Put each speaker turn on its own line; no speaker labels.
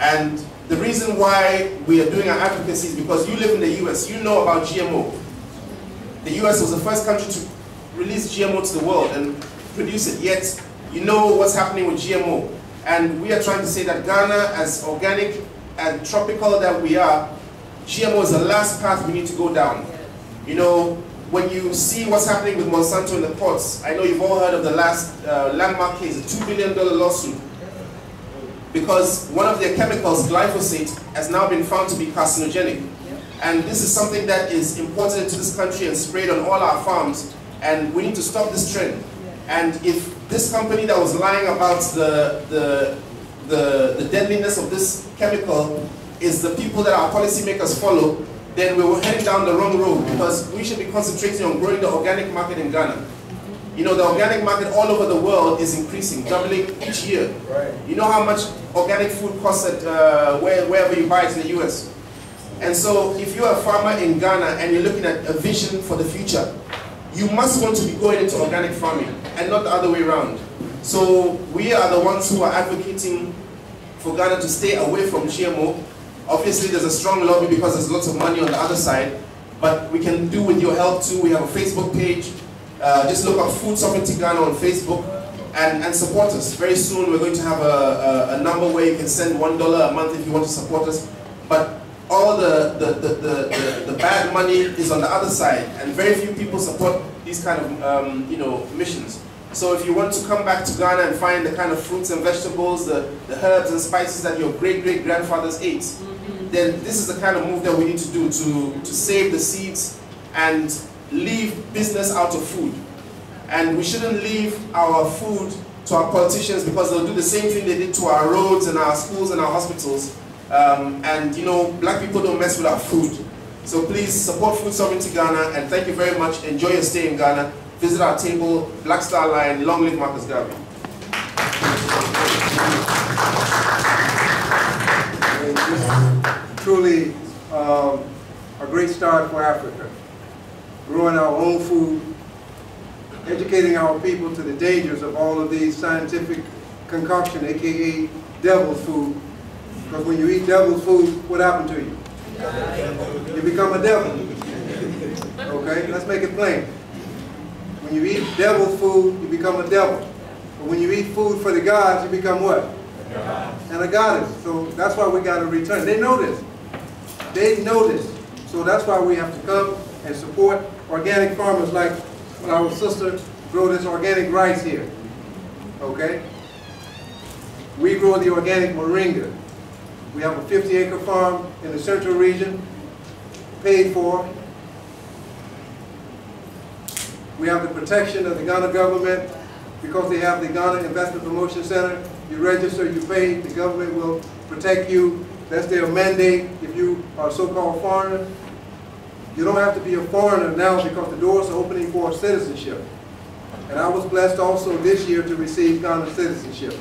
And the reason why we are doing our advocacy is because you live in the US, you know about GMO. The US was the first country to release GMO to the world and produce it, yet you know what's happening with GMO. And we are trying to say that Ghana, as organic and tropical that we are, GMO is the last path we need to go down. You know, when you see what's happening with Monsanto in the ports, I know you've all heard of the last uh, landmark case, a $2 billion lawsuit, because one of their chemicals, glyphosate, has now been found to be carcinogenic. And this is something that is imported into this country and sprayed on all our farms, and we need to stop this trend. And if this company that was lying about the, the, the, the deadliness of this chemical is the people that our policymakers follow, then we were heading down the wrong road because we should be concentrating on growing the organic market in Ghana. You know, the organic market all over the world is increasing, doubling each year.
Right.
You know how much organic food costs at uh, where, wherever you buy it in the US? And so if you're a farmer in Ghana and you're looking at a vision for the future, you must want to be going into organic farming and not the other way around. So we are the ones who are advocating for Ghana to stay away from GMO. Obviously there's a strong lobby because there's lots of money on the other side, but we can do with your help too. We have a Facebook page. Uh, just look up Food Sovereignty Ghana on Facebook and, and support us. Very soon we're going to have a, a, a number where you can send $1 a month if you want to support us. But all the, the, the, the, the, bad money is on the other side, and very few people support these kind of um, you know, missions. So if you want to come back to Ghana and find the kind of fruits and vegetables, the, the herbs and spices that your great-great-grandfathers ate, mm -hmm. then this is the kind of move that we need to do to, to save the seeds and leave business out of food. And we shouldn't leave our food to our politicians because they'll do the same thing they did to our roads and our schools and our hospitals um, and you know, black people don't mess with our food. So please support Food Sovereignty Ghana and thank you very much. Enjoy your stay in Ghana. Visit our table, Black Star Line, long live Marcus Garvey.
Truly um, a great start for Africa. Growing our own food, educating our people to the dangers of all of these scientific concoction, aka devil's food, because when you eat devil's food, what happened to you? You become a devil. Okay, let's make it plain. When you eat devil's food, you become a devil. But when you eat food for the gods, you become what? And a goddess. So that's why we got to return. They know this. They know this. So that's why we have to come and support organic farmers like our sister grow this organic rice here. Okay? We grow the organic moringa. We have a 50 acre farm in the central region, paid for. We have the protection of the Ghana government because they have the Ghana Investment Promotion Center. You register, you pay, the government will protect you. That's their mandate if you are a so-called foreigner. You don't have to be a foreigner now because the doors are opening for citizenship. And I was blessed also this year to receive Ghana citizenship. To